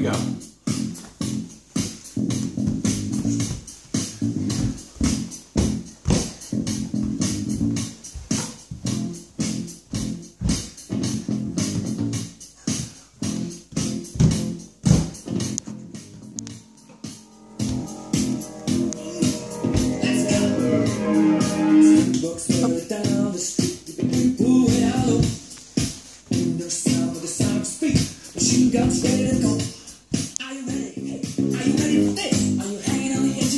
we go.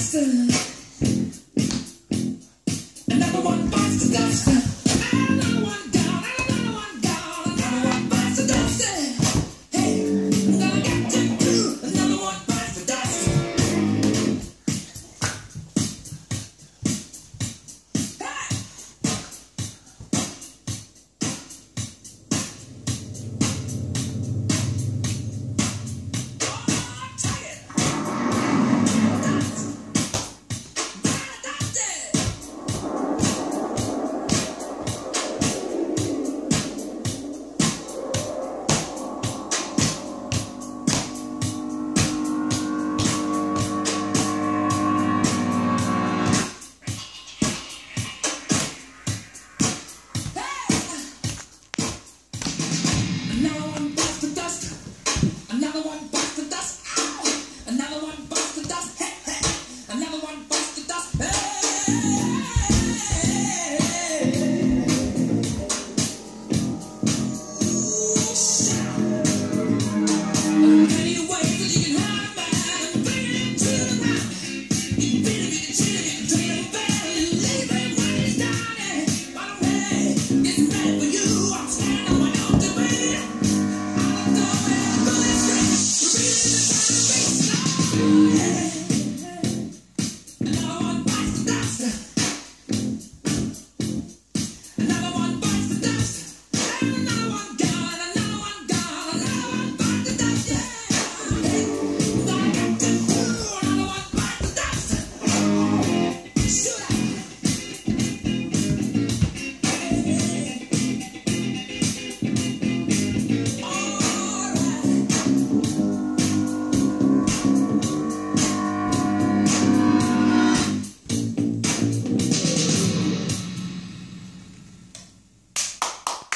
Justin. No. Música